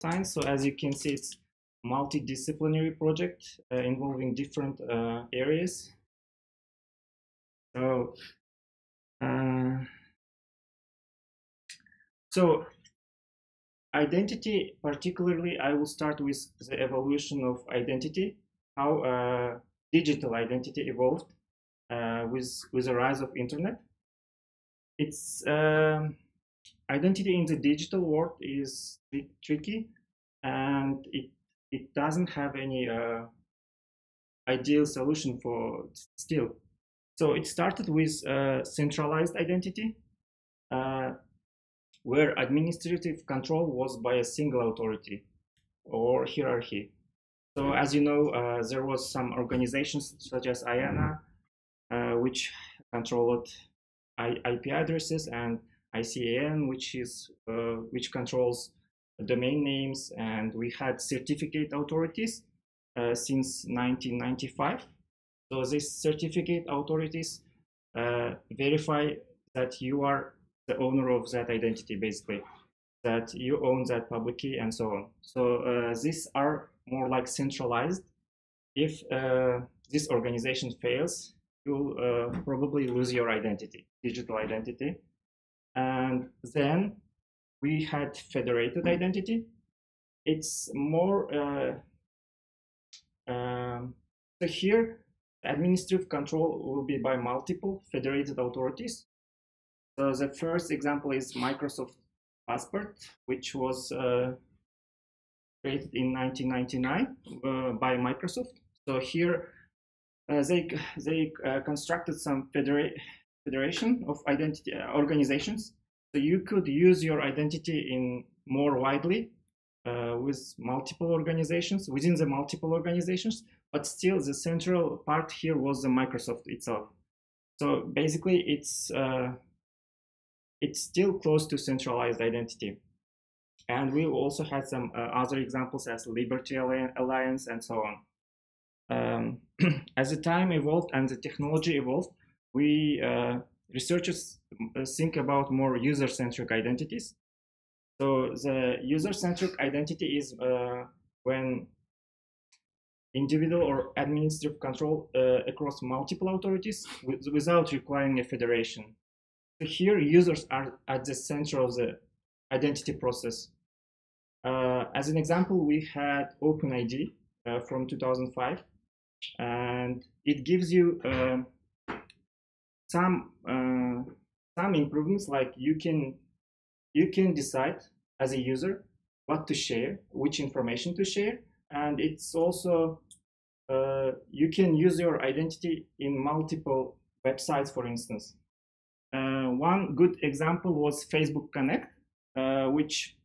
science. So as you can see, it's multidisciplinary project uh, involving different uh, areas. So, uh, so identity, particularly, I will start with the evolution of identity, how uh, digital identity evolved uh, with with the rise of internet. It's um, identity in the digital world is tricky, and it it doesn't have any uh, ideal solution for still. So it started with uh, centralized identity, uh, where administrative control was by a single authority or hierarchy. So as you know, uh, there was some organizations such as IANA, uh, which controlled I IP addresses, and ICANN, which is uh, which controls domain names, and we had certificate authorities uh, since 1995. So these certificate authorities uh, verify that you are the owner of that identity, basically, that you own that public key and so on. So these are more like centralized. If this organization fails, you'll uh, probably lose your identity, digital identity. And then we had federated identity. It's more, uh, um, so here, administrative control will be by multiple federated authorities. So the first example is Microsoft Passport, which was uh, created in 1999 uh, by Microsoft. So here uh, they they uh, constructed some federa federation of identity uh, organizations so you could use your identity in more widely uh, with multiple organizations within the multiple organizations, but still the central part here was the Microsoft itself. So basically, it's uh, it's still close to centralized identity. And we also had some uh, other examples as Liberty Alliance and so on. Um, as the time evolved and the technology evolved, we uh, researchers uh, think about more user-centric identities. So the user-centric identity is uh, when individual or administrative control uh, across multiple authorities without requiring a federation. So here users are at the center of the identity process. Uh, as an example, we had OpenID uh, from 2005, and it gives you um, some uh, some improvements like you can you can decide as a user what to share, which information to share, and it's also uh, you can use your identity in multiple websites, for instance. Uh, one good example was Facebook Connect, uh, which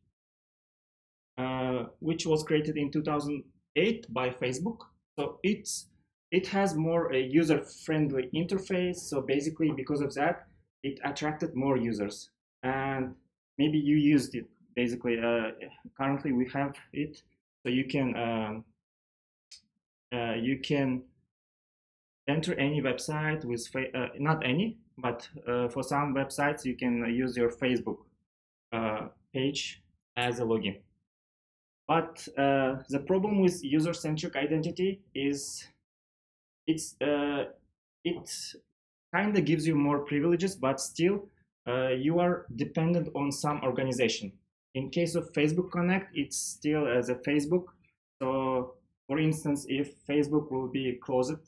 uh, which was created in 2008 by Facebook. So it's it has more a user-friendly interface. So basically, because of that, it attracted more users. And maybe you used it. Basically, uh, currently we have it, so you can um, uh, you can enter any website with uh, not any, but uh, for some websites you can use your Facebook uh, page as a login. But uh, the problem with user-centric identity is it's uh, it kind of gives you more privileges, but still uh, you are dependent on some organization. In case of Facebook Connect, it's still as a Facebook. So, for instance, if Facebook will be closed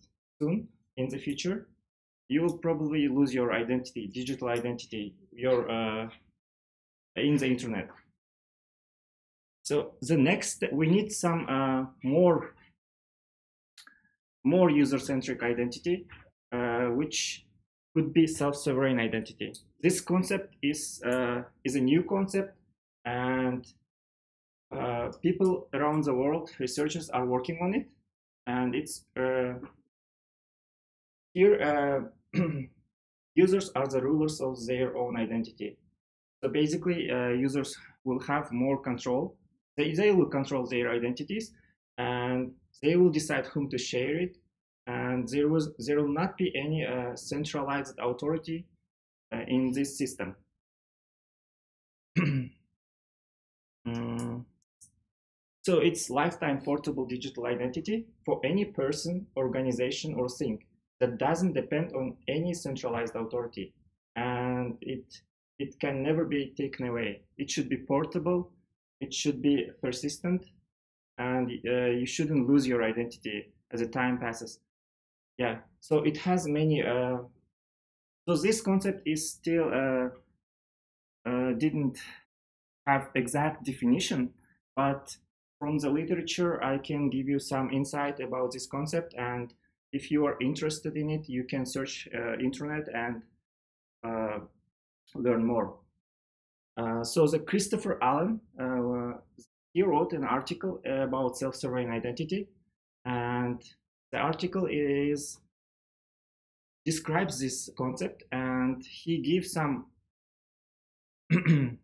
soon in the future, you will probably lose your identity, digital identity, your uh, in the internet. So the next, we need some uh, more more user-centric identity, uh, which could be self-sovereign identity. This concept is uh, is a new concept, and uh, people around the world, researchers are working on it, and it's here. Users are the rulers of their own identity. So basically, uh, users will have more control. They, they will control their identities, and they will decide whom to share it, and there was there will not be any uh, centralized authority uh, in this system. um, So it's lifetime portable digital identity for any person, organization, or thing that doesn't depend on any centralized authority. And it it can never be taken away. It should be portable, it should be persistent, and uh, you shouldn't lose your identity as the time passes. Yeah, so it has many. Uh, so this concept is still uh, didn't have exact definition, but from the literature, I can give you some insight about this concept. And if you are interested in it, you can search uh, internet and uh, learn more. Uh, so the Christopher Allen, he wrote an article about self-sovereign identity, and the article is describes this concept, and he gives some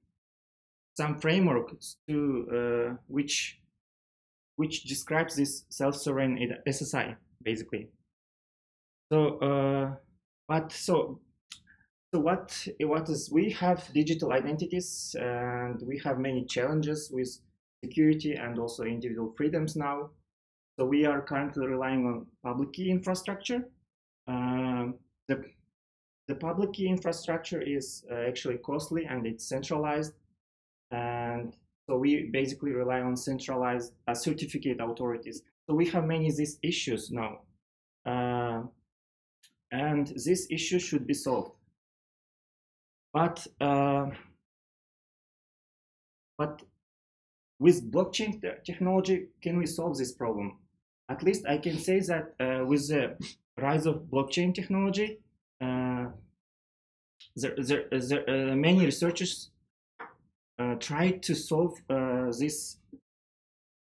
some frameworks to uh, which which describes this self-sovereign SSI basically. So, uh, but so so what what is we have digital identities and we have many challenges with security and also individual freedoms now. So we are currently relying on public key infrastructure. Um, the the public key infrastructure is uh, actually costly and it's centralized and so we basically rely on centralized uh, certificate authorities. So we have many of these issues now. Uh, and this issue should be solved. But uh, but with blockchain technology, can we solve this problem? At least I can say that uh, with the rise of blockchain technology, uh, there, there, there, uh, many researchers uh, try to solve uh, these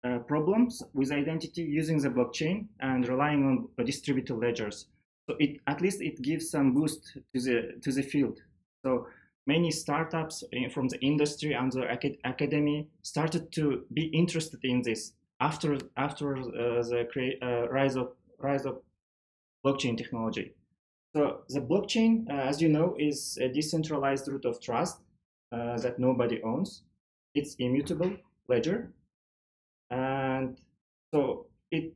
uh, problems with identity using the blockchain and relying on distributed ledgers. So it at least it gives some boost to the to the field. So many startups from the industry and the acad academy started to be interested in this after after uh, the uh, rise of rise of blockchain technology. So the blockchain, uh, as you know, is a decentralized root of trust uh, that nobody owns. It's immutable ledger, and so it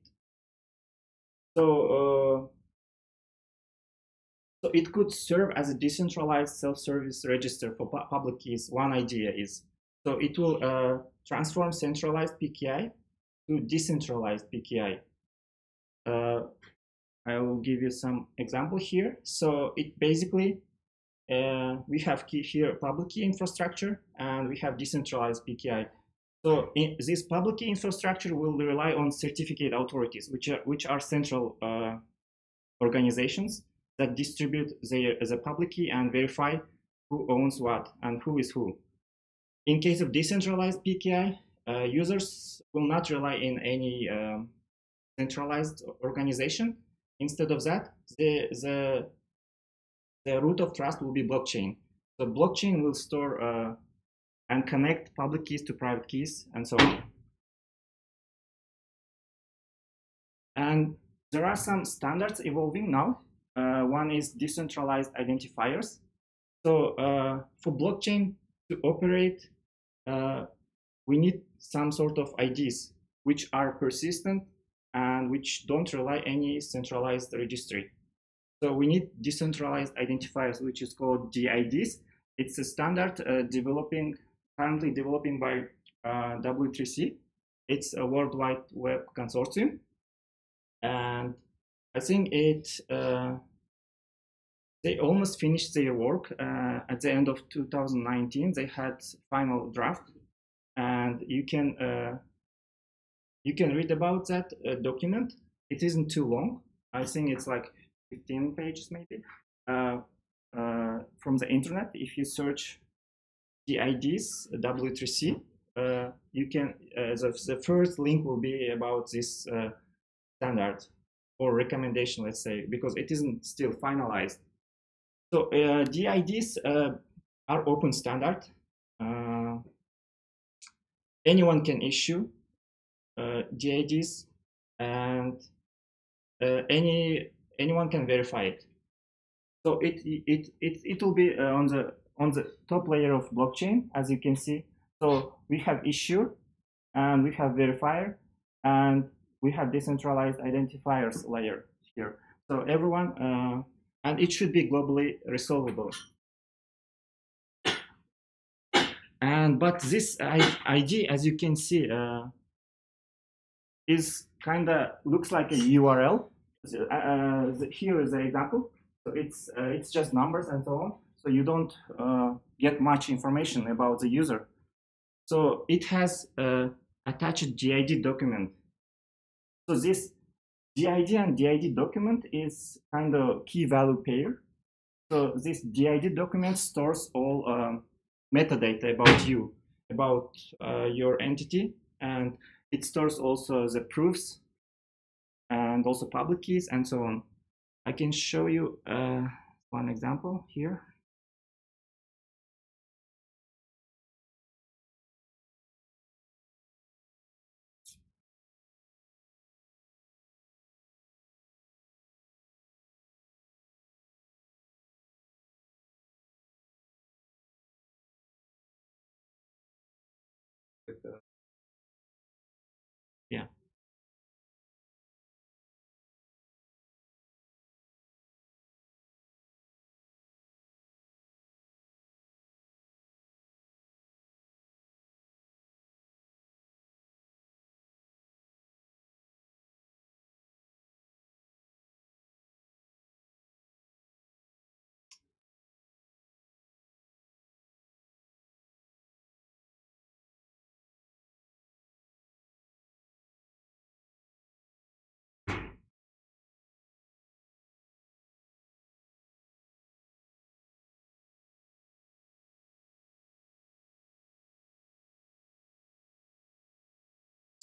so uh, so it could serve as a decentralized self-service register for pu public keys. One idea is so it will uh, transform centralized PKI to decentralized PKI. Uh, I will give you some example here. So it basically uh, we have key here public key infrastructure and we have decentralized PKI. So this public key infrastructure will rely on certificate authorities, which are, which are central uh, organizations that distribute their, the public key and verify who owns what and who is who. In case of decentralized PKI, uh, users will not rely in any um, centralized organization. Instead of that, the, the the root of trust will be blockchain. So blockchain will store uh, and connect public keys to private keys and so on. And there are some standards evolving now. Uh, one is decentralized identifiers. So uh, for blockchain to operate, uh, we need some sort of IDs which are persistent and which don't rely any centralized registry. So we need decentralized identifiers, which is called DIDs. It's a standard uh, developing, currently developing by uh, W3C. It's a worldwide web consortium. And I think it, uh, they almost finished their work uh, at the end of 2019. They had final draft and you can, uh, you can read about that uh, document. It isn't too long. I think it's like 15 pages maybe uh, uh, from the internet. If you search the IDs W3C, uh, you can the, the first link will be about this standard or recommendation, let's say, because it isn't still finalized. So uh, DIDs uh, are open standard. Uh, anyone can issue uh, DIDs and any anyone can verify it. So it it it it will be uh, on the on the top layer of blockchain, as you can see. So we have issue, and we have verifier, and we have decentralized identifiers layer here. So everyone, uh, and it should be globally resolvable. And but this ID, as you can see, uh, is kind of looks like a URL. Uh, here is the example. So it's uh, it's just numbers and so on. So you don't uh, get much information about the user. So it has uh, attached DID document. So this DID and DID document is kind of key value pair. So this DID document stores all um, metadata about you, about uh, your entity, and it stores also the proofs and also public keys and so on. I can show you uh, one example here.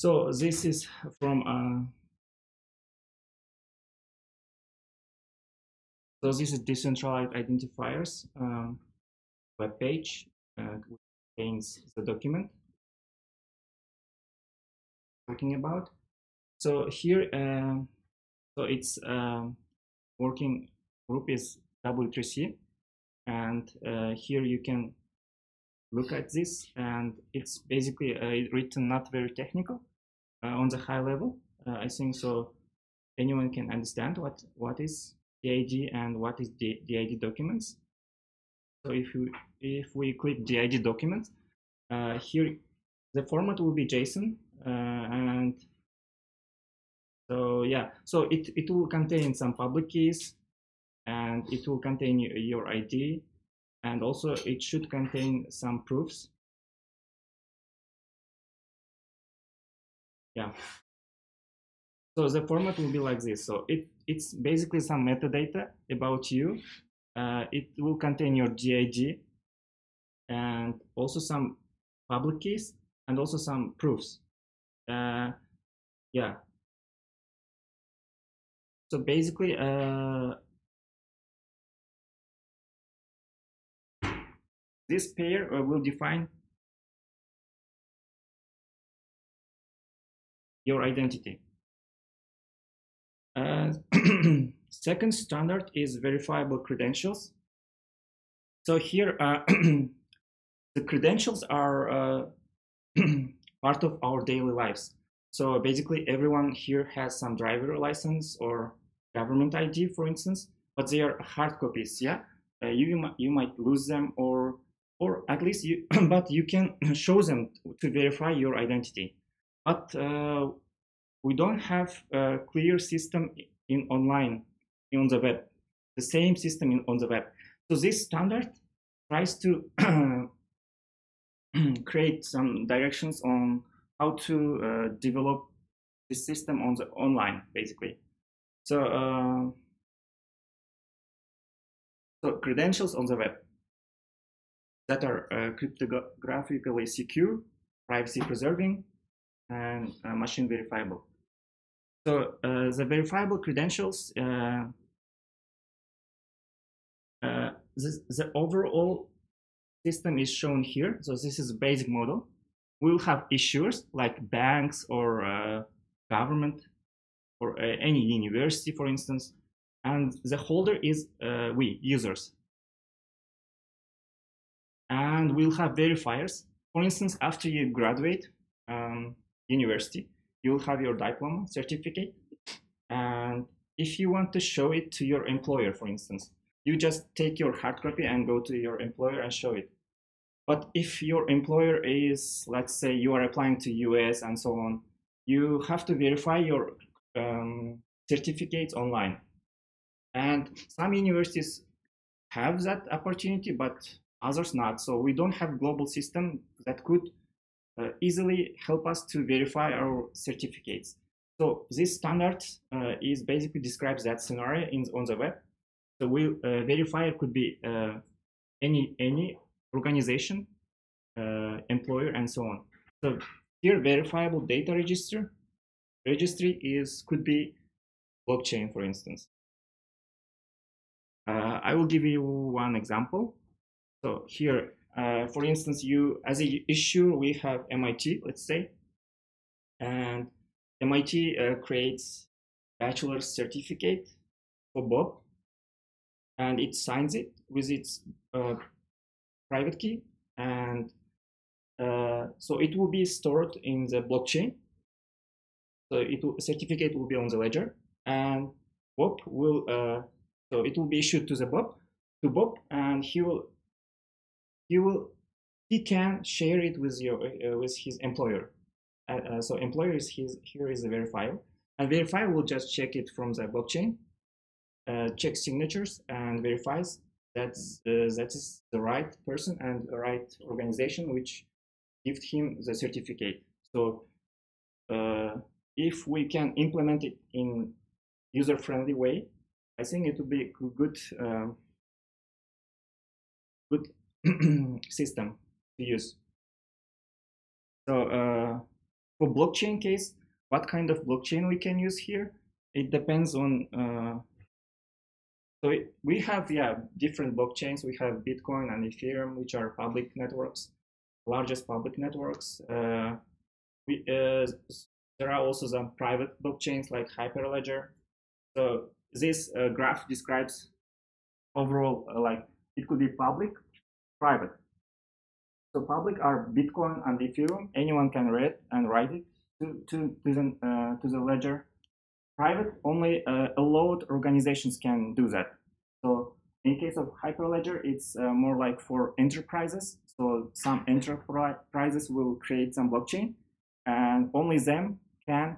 So this is from uh, so this is decentralized identifiers um, web page uh, contains the document talking about. So here, uh, so it's um, working group is W3C, and uh, here you can look at this, and it's basically uh, written not very technical uh, on the high level. Uh, I think so anyone can understand what, what is DID and what is the DID documents. So if we, if we click DID document, uh, here the format will be JSON and so yeah, so it, it will contain some public keys and it will contain your ID and also it should contain some proofs yeah. So the format will be like this. So it it's basically some metadata about you. Uh, it will contain your DID and also some public keys and also some proofs. Uh, yeah. So basically uh, this pair uh, will define your identity. Uh, second standard is verifiable credentials. So here, uh, the credentials are uh, part of our daily lives. So basically, everyone here has some driver license or government ID, for instance, but they are hard copies. Yeah, uh, you you might lose them, or or at least you, but you can show them to verify your identity. But uh, we don't have a clear system in online on the web, the same system in, on the web. So this standard tries to create some directions on how to uh, develop this system on the online, basically. So, uh, so credentials on the web that are uh, cryptographically secure, privacy preserving, and uh, machine verifiable. So uh, the verifiable credentials, uh, this, the overall system is shown here. So this is a basic model. We'll have issuers like banks or government or any university, for instance, and the holder is uh, we, users. And we'll have verifiers. For instance, after you graduate, um, university, you'll have your diploma certificate. And if you want to show it to your employer, for instance, you just take your hard copy and go to your employer and show it. But if your employer is, let's say, you are applying to US and so on, you have to verify your um, certificates online. And some universities have that opportunity, but others not. So we don't have global system that could uh, easily help us to verify our certificates. So this standard uh, is basically describes that scenario in, on the web. So we uh, verifier could be uh, any any organization, uh, employer, and so on. So here, verifiable data register registry is could be blockchain, for instance. Uh, I will give you one example. So here, uh, for instance, you as a issue, we have MIT, let's say, and MIT uh, creates bachelor's certificate for Bob, and it signs it with its uh, private key, and uh, so it will be stored in the blockchain. So it will, certificate will be on the ledger, and Bob will uh, so it will be issued to the Bob to Bob, and he will he will he can share it with your uh, with his employer. Uh, uh, so employer is his here is the verifier, and verifier will just check it from the blockchain, uh, check signatures, and verifies that uh, that is the right person and the right organization which gives him the certificate. So uh, if we can implement it in user-friendly way, I think it would be good um, good system to use. So uh, for blockchain case, what kind of blockchain we can use here? It depends on. Uh, so it, we have yeah different blockchains. We have Bitcoin and Ethereum, which are public networks, largest public networks. Uh, we, uh, there are also some private blockchains like Hyperledger. So this uh, graph describes overall uh, like it could be public private. So public are Bitcoin and Ethereum. Anyone can read and write it to, to, to, the, uh, to the ledger. Private, only uh, allowed organizations can do that. So in case of Hyperledger, it's uh, more like for enterprises. So some enterprises will create some blockchain and only them can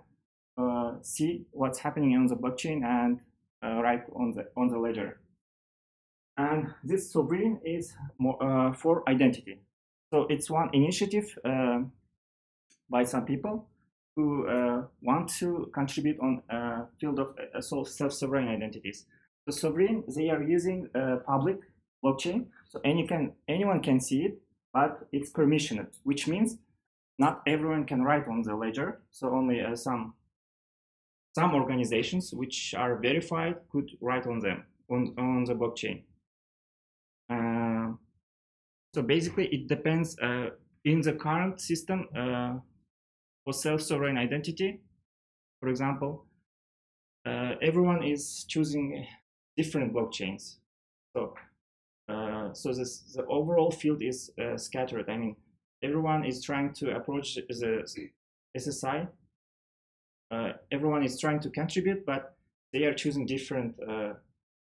uh, see what's happening on the blockchain and uh, write on the, on the ledger. And this Sovrin is more, uh, for identity. So it's one initiative uh, by some people who uh, want to contribute on a field of uh, self-Sovrin identities. The sovereign, they are using a public blockchain, so any can, anyone can see it, but it's permissioned, which means not everyone can write on the ledger, so only uh, some some organizations which are verified could write on them on, on the blockchain. Uh, so basically, it depends uh, in the current system uh, for self-sovereign identity. For example, uh, everyone is choosing different blockchains. So, uh, so this, the overall field is uh, scattered. I mean, everyone is trying to approach the SSI. everyone is trying to contribute, but they are choosing different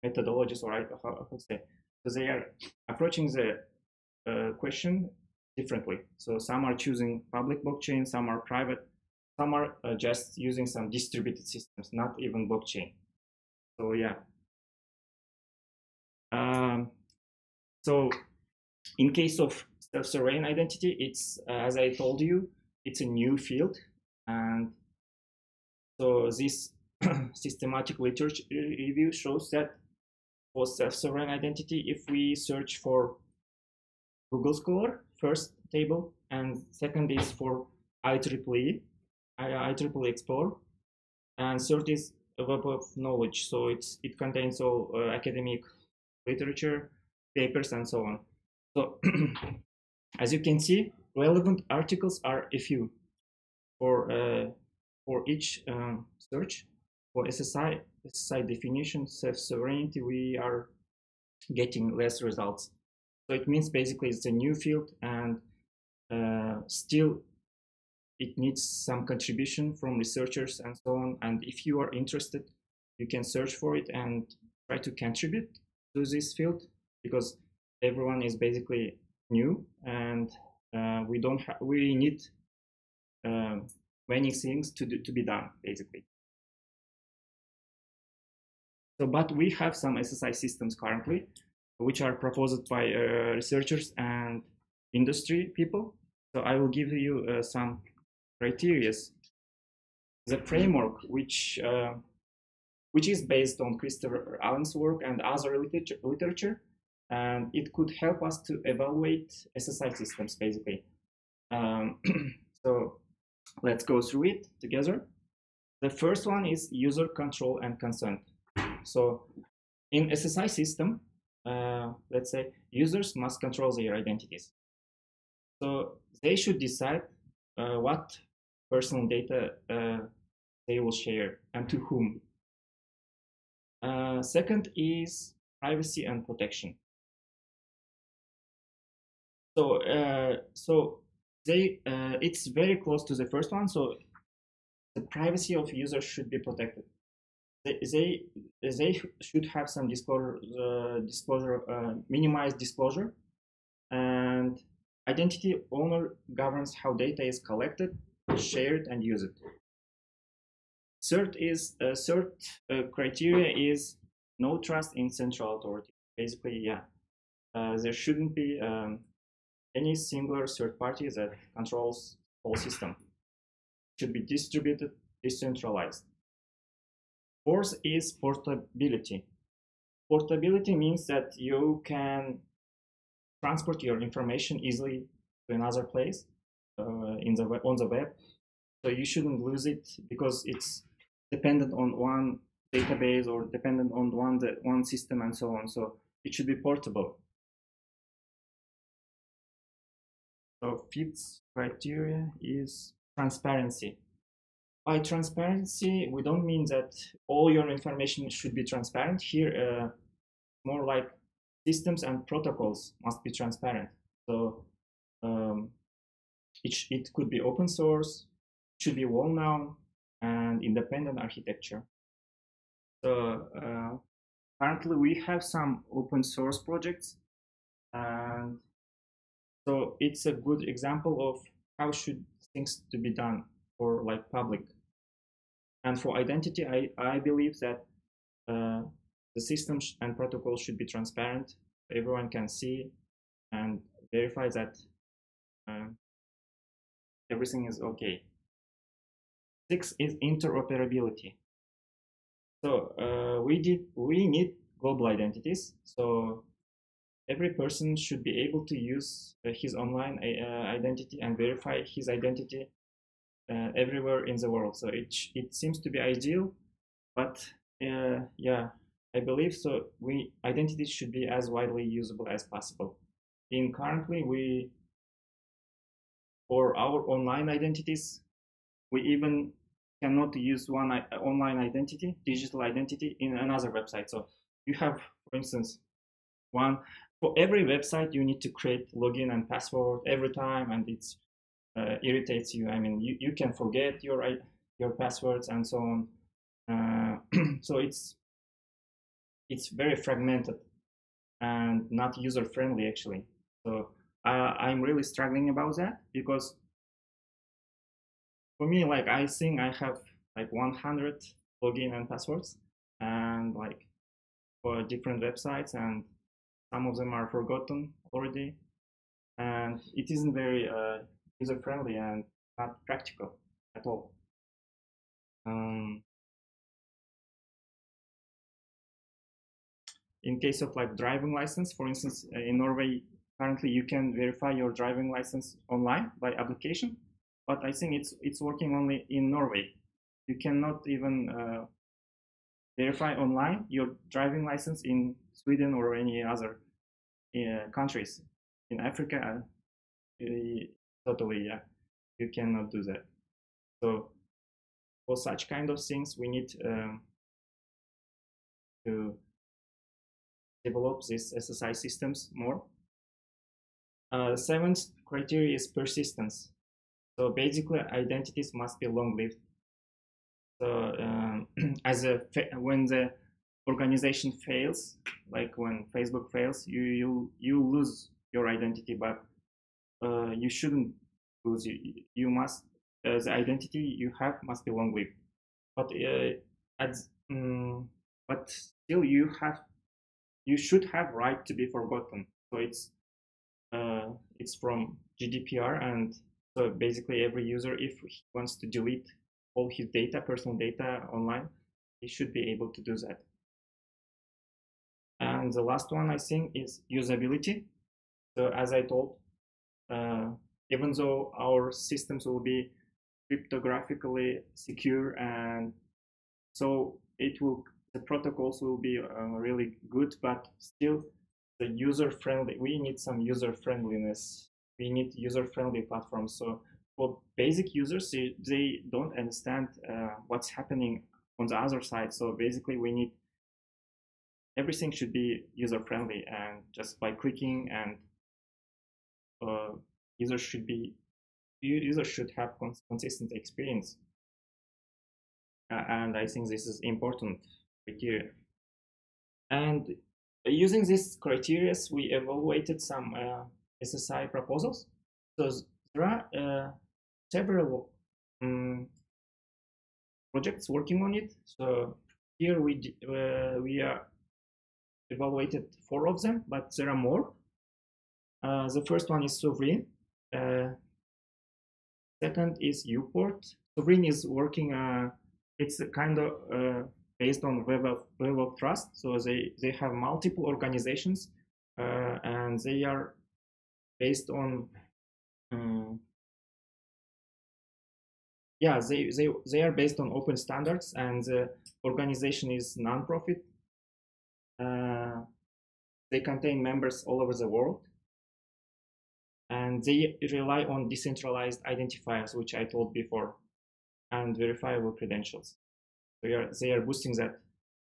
methodologies, or how, how to say so they are approaching the uh, question differently. So some are choosing public blockchain, some are private, some are uh, just using some distributed systems, not even blockchain. So yeah. Um, so in case of self-sovereign identity, it's uh, as I told you, it's a new field, and so this systematic literature review shows that for self-sovereign identity if we search for Google Scholar, first table, and second is for IEEE, IEEE Xplore, and third is web of knowledge. So it's it contains all uh, academic literature, papers, and so on. So as you can see, relevant articles are a few for uh, for each um, search. For SSI, SSI definition, self-sovereignty, we are getting less results. So it means basically it's a new field and uh, still it needs some contribution from researchers and so on. And if you are interested, you can search for it and try to contribute to this field because everyone is basically new and uh, we don't have we need um, many things to do, to be done basically so but we have some ssi systems currently which are proposed by uh, researchers and industry people so i will give you uh, some criteria the framework which uh, which is based on Christopher Allen's work and other literature, literature and it could help us to evaluate SSI systems basically. Um, so let's go through it together. The first one is user control and consent. So in SSI system, uh, let's say users must control their identities. So they should decide uh, what personal data uh, they will share and to whom. Uh, second is privacy and protection. So uh, so they uh, it's very close to the first one. So the privacy of users should be protected. They they, should have some disclosure uh, disclosure uh, minimized disclosure, and identity owner governs how data is collected, shared, and used. Third is uh, third uh, criteria is no trust in central authority. Basically, yeah, uh, there shouldn't be um, any singular third party that controls whole system. should be distributed, decentralized. Fourth is portability. Portability means that you can transport your information easily to another place uh, in the web, on the web. So you shouldn't lose it because it's dependent on one database or dependent on one one system and so on. So it should be portable. So fifth criteria is transparency. By transparency, we don't mean that all your information should be transparent. Here, uh, more like systems and protocols must be transparent. So um, it, it could be open source, should be well known, and independent architecture. So uh, currently we have some open source projects and so it's a good example of how should things to be done for like public. And for identity, I, I believe that uh, the system and protocol should be transparent. Everyone can see and verify that uh, everything is okay. Six is interoperability. So uh, we did we need global identities. So every person should be able to use uh, his online uh, identity and verify his identity uh, everywhere in the world. So it it seems to be ideal, but uh, yeah, I believe so. We identity should be as widely usable as possible. In currently we for our online identities, we even cannot use one online identity, digital identity in another website. So you have, for instance, one for every website you need to create login and password every time and it uh, irritates you. I mean you, you can forget your your passwords and so on. Uh, so it's it's very fragmented and not user friendly actually. So uh, i'm really struggling about that because for me like i think i have like 100 login and passwords and like for different websites and some of them are forgotten already, and it isn't very uh, user friendly and not practical at all. Um, in case of like driving license, for instance, uh, in Norway, currently you can verify your driving license online by application, but I think it's it's working only in Norway. You cannot even uh, verify online your driving license in Sweden or any other uh, countries. In Africa, uh, totally, yeah, you cannot do that. So for such kind of things, we need um, to develop these SSI systems more. Uh, seventh criteria is persistence. So basically, identities must be long-lived. So um, as a when the organization fails, like when Facebook fails, you you you lose your identity, but uh, you shouldn't lose. You, you must uh, the identity you have must be long-lived. But uh, um, but still you have you should have right to be forgotten. So it's uh, it's from GDPR, and so basically every user, if he wants to delete all his data, personal data online, he should be able to do that. And the last one I think is usability. So as I told, even though our systems will be cryptographically secure and so it will the protocols will be uh, really good, but still the user friendly. We need some user friendliness. We need user friendly platforms. So for basic users, they, they don't understand uh, what's happening on the other side. So basically, we need everything should be user friendly, and just by clicking and uh, users should be users should have cons consistent experience. Uh, and I think this is important criteria. And using these criteria, we evaluated some uh, SSI proposals. So there are uh, several um, projects working on it. So here we uh, we are evaluated four of them, but there are more. Uh, the first one is Sovrin. Uh, second is uPort. Sovrin is working. Uh, it's kind of based on web of, web of trust. So they, they have multiple organizations uh, and they are based on um, yeah they, they they are based on open standards and the organization is non-profit uh, they contain members all over the world and they rely on decentralized identifiers which i told before and verifiable credentials they are they are boosting that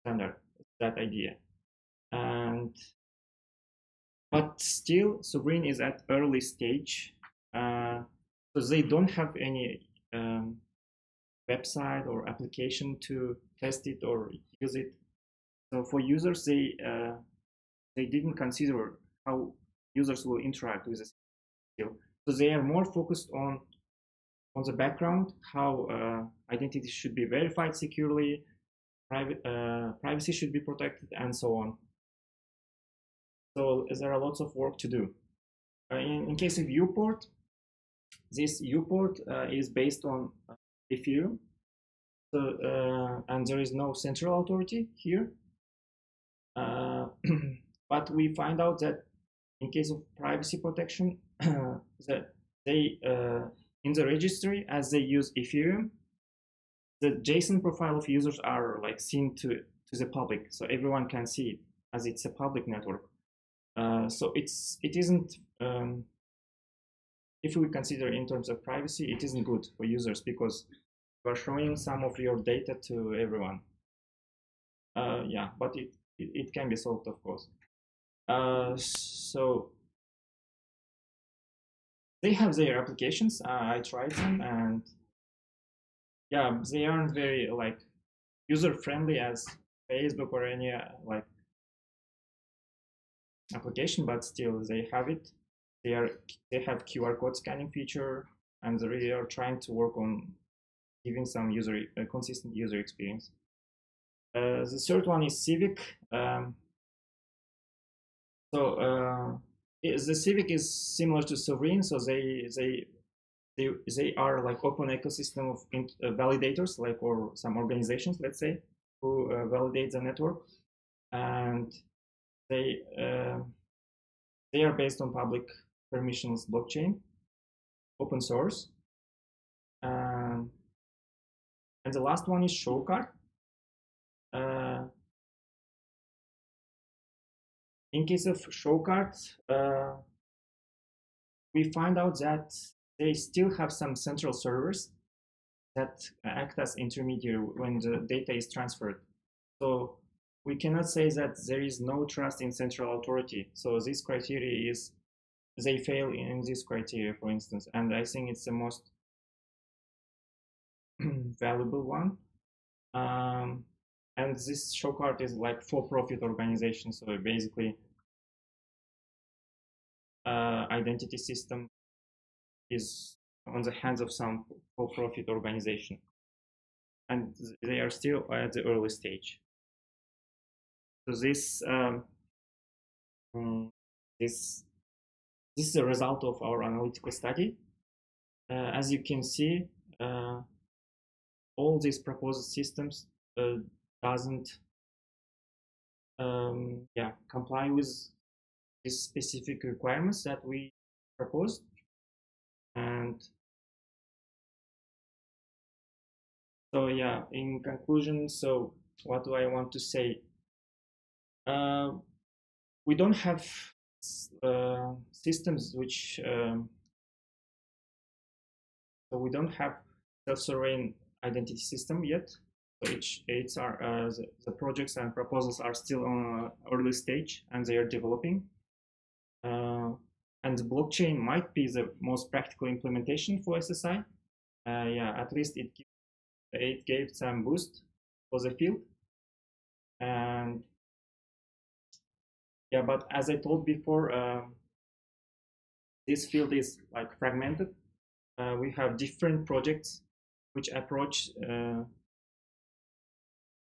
standard, that idea, and but still, Sovrin is at early stage, uh, so they don't have any um, website or application to test it or use it. So for users, they uh, they didn't consider how users will interact with So they are more focused on on the background, how uh, identity should be verified securely, private, uh, privacy should be protected, and so on. So there are lots of work to do. Uh, in, in, case of uPort, this uPort uh, is based on Ethereum, so, uh, and there is no central authority here. Uh, but we find out that in case of privacy protection, that they in the registry as they use Ethereum, the JSON profile of users are like seen to, to the public, so everyone can see it as it's a public network. Uh, so it's it isn't um, if we consider in terms of privacy, it isn't good for users because you are showing some of your data to everyone. Uh, yeah, but it, it, it can be solved, of course. Uh, so they have their applications. Uh, I tried them and yeah, they aren't very like user friendly as Facebook or any uh, like application, but still they have it. They are they have QR code scanning feature, and they are trying to work on giving some user uh, consistent user experience. Uh, the third one is Civic. Um, so uh, the Civic is similar to Sovrin, so they they they they are like open ecosystem of uh, validators, like or some organizations, let's say, who uh, validate the network, and they uh, they are based on public permissionless blockchain, open source. And the last one is ShoCard. Uh, in case of ShoCard, uh, we find out that they still have some central servers that act as intermediary when the data is transferred. So we cannot say that there is no trust in central authority. So this criteria is, they fail in this criteria, for instance. And I think it's the most valuable one. Um, and this ShoCard is like for-profit organization, so basically uh, identity system is on the hands of some for-profit organization, and they are still at the early stage. So this um, mm, this this is a result of our analytical study. Uh, as you can see, uh, all these proposed systems uh, doesn't um, yeah comply with specific requirements that we proposed and so yeah in conclusion so what do I want to say uh, we don't have uh, systems which um, so we don't have self-sovereign identity system yet. So it's are uh, the, the, projects and proposals are still on early stage and they are developing. Uh, and blockchain might be the most practical implementation for SSI. Uh, yeah, at least it it gave some boost for the field. And yeah, but as I told before, um, this field is like fragmented. Uh, we have different projects which approach uh,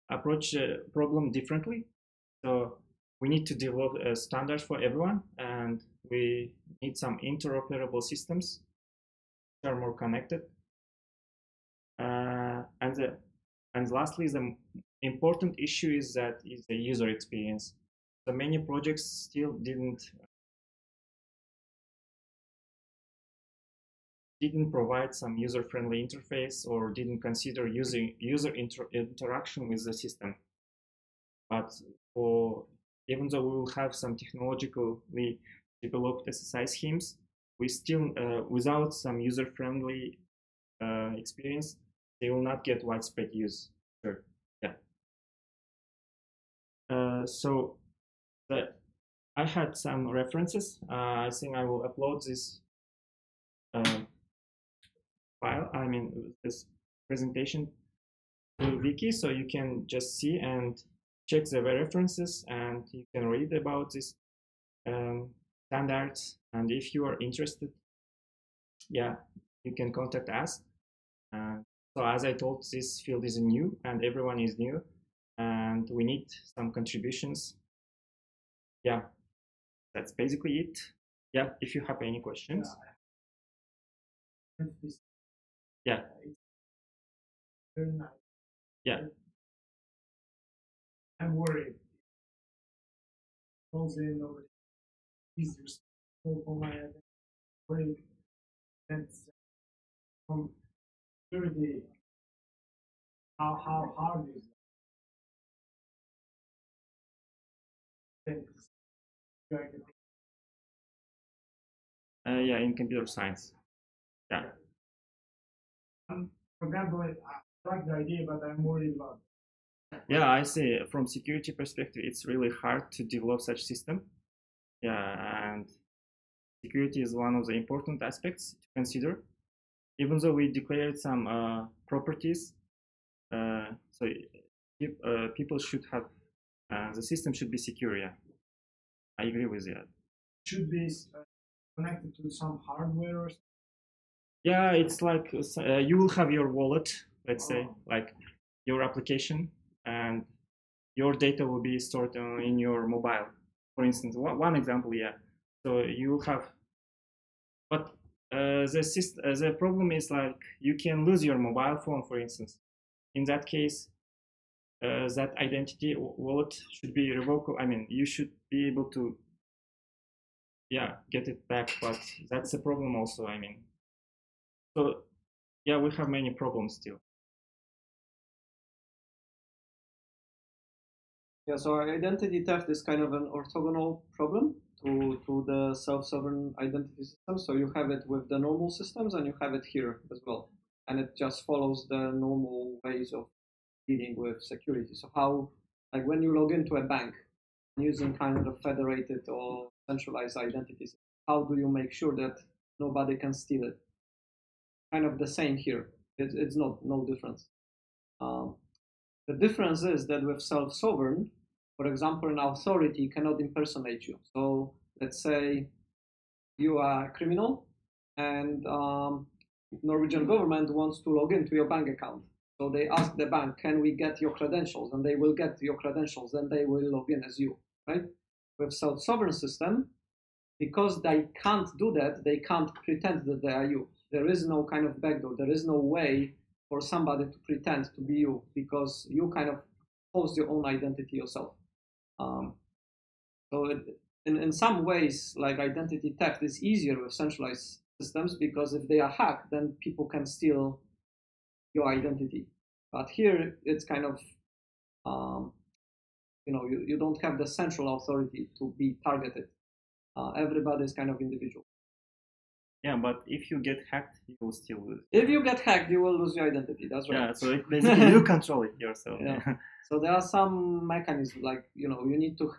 approach a problem differently. So we need to develop a standard for everyone, and we need some interoperable systems that are more connected. Uh, and the, and lastly, the important issue is that is the user experience. So many projects still didn't didn't provide some user-friendly interface or didn't consider using user inter interaction with the system. But for even though we will have some technologically developed SSI schemes, we still, uh, without some user-friendly uh, experience, they will not get widespread use. Sure. Yeah. Uh, so the, I had some references. Uh, I think I will upload this uh, file, I mean this presentation to wiki so you can just see and check the references and you can read about this um, standards. And if you are interested yeah you can contact us. Uh, so as I told this field is new and everyone is new and we need some contributions. Yeah. That's basically it. Yeah if you have any questions. Yeah. Yeah. Very nice. Yeah. I'm worried. Calls in over easier for my worried and from security how how hard is it? Uh, yeah, in computer science. Yeah. Um, for example, I like the idea, but I'm worried about. Yeah, I see. From security perspective, it's really hard to develop such system. Yeah, and security is one of the important aspects to consider. Even though we declared some uh, properties, uh, so uh, people should have uh, the system should be secure. Yeah, I agree with that. Should be uh, connected to some hardware or yeah, it's like uh, you will have your wallet, let's say, like your application, and your data will be stored uh, in your mobile. For instance, one, example, yeah. So you have, but uh, the system, uh, the problem is like you can lose your mobile phone, for instance. In that case, uh, that identity wallet should be revocable. I mean, you should be able to, yeah, get it back. But that's a problem also. I mean, so yeah, we have many problems still. Yeah, so identity theft is kind of an orthogonal problem to, to the self-sovereign identity system. So you have it with the normal systems and you have it here as well. And it just follows the normal ways of dealing with security. So how, like when you log into a bank using kind of a federated or centralized identities, how do you make sure that nobody can steal it? kind of the same here. It's, it's not no difference. Um, the difference is that with self-sovereign, for example, an authority cannot impersonate you. So let's say you are a criminal and um, Norwegian government wants to log into your bank account. So they ask the bank, can we get your credentials? And they will get your credentials, then they will log in as you, right? With self-sovereign system, because they can't do that, they can't pretend that they are you. There is no kind of backdoor. There is no way for somebody to pretend to be you because you kind of host your own identity yourself. Um, so it, in, in some ways, like identity theft is easier with centralized systems because if they are hacked, then people can steal your identity. But here it's kind of, um, you know, you, you don't have the central authority to be targeted. Uh, everybody is kind of individual. Yeah, but if you get hacked, you will still lose. If you get hacked, you will lose your identity. That's right. Yeah, so it basically you control it yourself. Yeah. So there are some mechanisms like you know you need to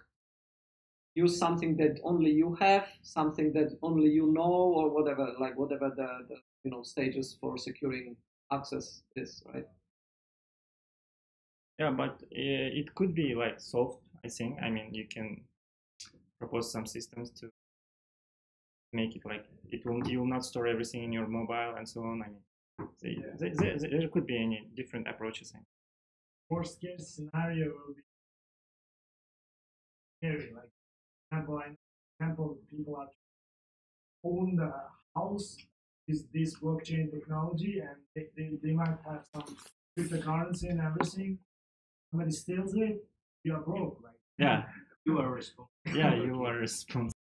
use something that only you have, something that only you know, or whatever, like whatever the, the you know stages for securing access is, right? Yeah, but uh, it could be like solved. I think. I mean, you can propose some systems to make it like it will you will not store everything in your mobile and so on. I mean, there, there, there, there could be any different approaches. Worst case scenario will be scary. Like, example, I example, people are own the house is this blockchain technology, and they, they, they might have some cryptocurrency and everything. Somebody steals it, you are broke. Like, Yeah, You are responsible. yeah, you are responsible.